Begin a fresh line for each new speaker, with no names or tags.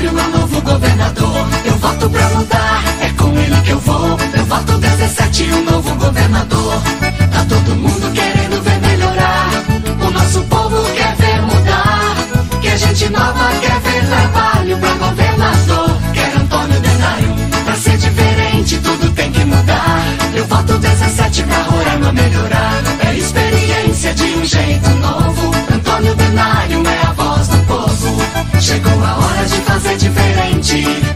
Mário é novo governador. Eu voto pra mudar, é com ele que eu vou. Eu voto 17, um novo governador. Tá todo mundo querendo ver melhorar. O nosso povo quer ver mudar. que a gente nova, quer ver trabalho pra governador. Quer Antônio Denário, pra ser diferente tudo tem que mudar. Eu voto 17 pra Roraima melhorar. É experiência de um jeito novo. Gucci.